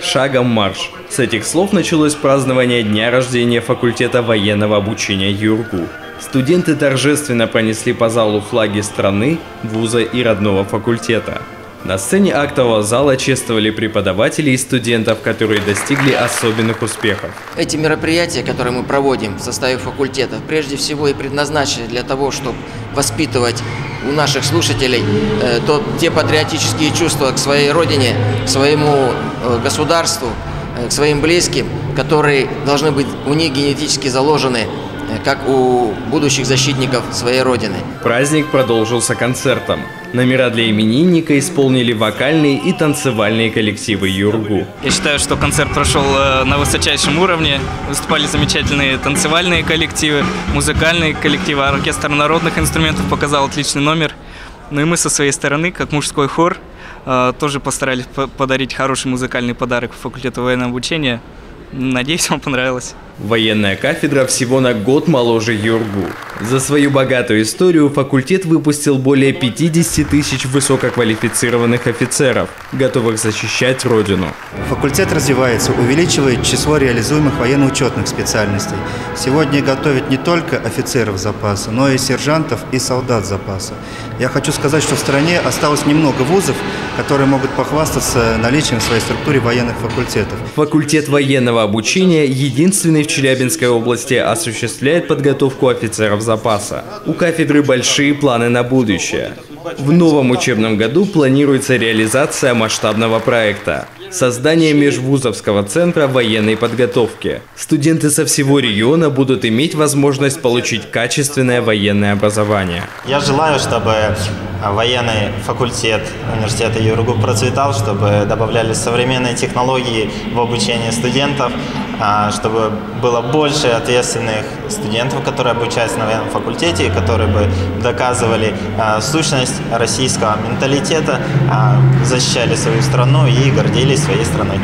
Шагом марш. С этих слов началось празднование дня рождения факультета военного обучения ЮРГУ. Студенты торжественно пронесли по залу флаги страны, вуза и родного факультета. На сцене актового зала чествовали преподавателей и студентов, которые достигли особенных успехов. Эти мероприятия, которые мы проводим в составе факультета, прежде всего и предназначены для того, чтобы воспитывать у наших слушателей э, то, те патриотические чувства к своей родине, к своему э, государству, э, к своим близким, которые должны быть у них генетически заложены как у будущих защитников своей родины. Праздник продолжился концертом. Номера для именинника исполнили вокальные и танцевальные коллективы Юргу. Я считаю, что концерт прошел э, на высочайшем уровне. Выступали замечательные танцевальные коллективы, музыкальные коллективы. Оркестр народных инструментов показал отличный номер. Ну и мы со своей стороны, как мужской хор, э, тоже постарались подарить хороший музыкальный подарок факультету военного обучения. Надеюсь, вам понравилось. Военная кафедра всего на год моложе Юргу. За свою богатую историю факультет выпустил более 50 тысяч высококвалифицированных офицеров, готовых защищать Родину. Факультет развивается, увеличивает число реализуемых военно-учетных специальностей. Сегодня готовят не только офицеров запаса, но и сержантов и солдат запаса. Я хочу сказать, что в стране осталось немного вузов, которые могут похвастаться наличием в своей структуре военных факультетов. Факультет военного обучения единственный в Челябинской области осуществляет подготовку офицеров запаса. У кафедры большие планы на будущее. В новом учебном году планируется реализация масштабного проекта – создание межвузовского центра военной подготовки. Студенты со всего региона будут иметь возможность получить качественное военное образование. Я желаю, чтобы военный факультет университета ЮРГУ процветал, чтобы добавлялись современные технологии в обучение студентов, а, чтобы было больше ответственных студентов, которые обучаются на военном факультете, которые бы доказывали а, сущность российского менталитета, а, защищали свою страну и гордились своей страной.